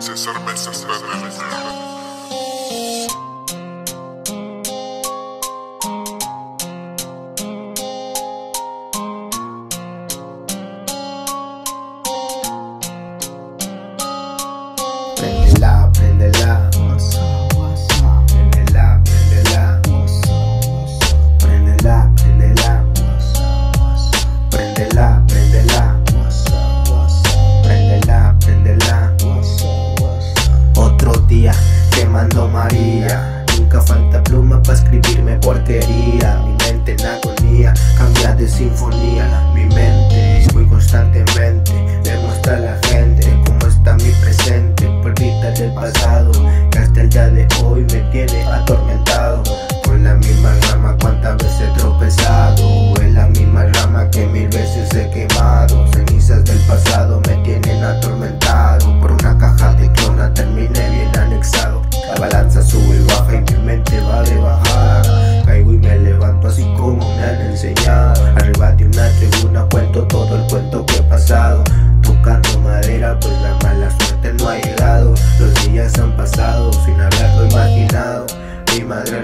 Sin ser meses, porquería. Mi mente en agonía, cambia de sinfonía.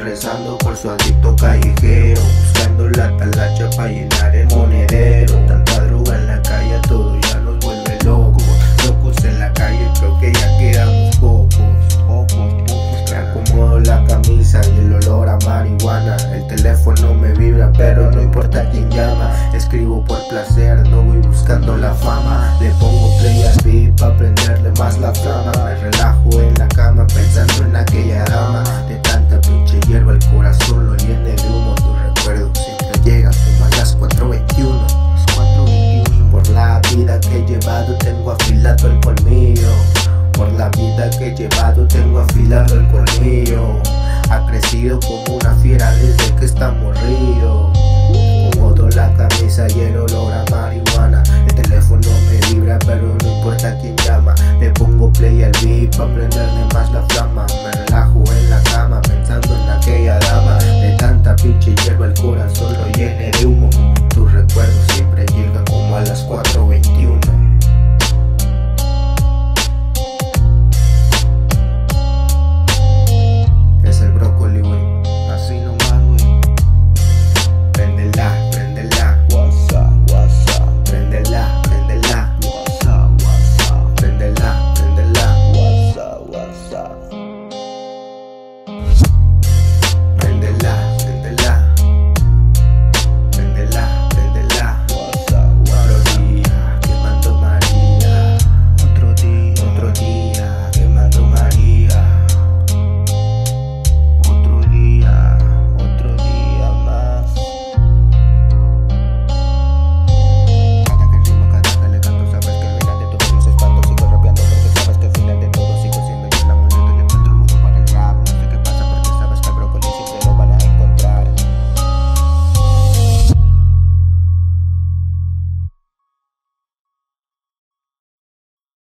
Rezando por su adicto callejero. Buscando la talacha para llenar el monedero. Tanta droga en la calle, a todo ya nos vuelve locos. Locos en la calle, creo que ya quedamos pocos. Pocos, pocos. Me acomodo la camisa y el olor a marihuana. El teléfono me vibra, pero no importa quién llama. Escribo por placer, no voy buscando la fama. Le pongo play al beat para prenderle más la flama. Me relajo en la cama vida que he llevado, tengo afilado el colmillo. Ha crecido como una fiera desde que está morrido. Acomodo la camisa y el olor a marihuana. El teléfono me vibra, pero no importa quién llama. Le pongo play al beat para prenderle más la flama. Me relajo en la cama pensando en aquella dama. De tanta pinche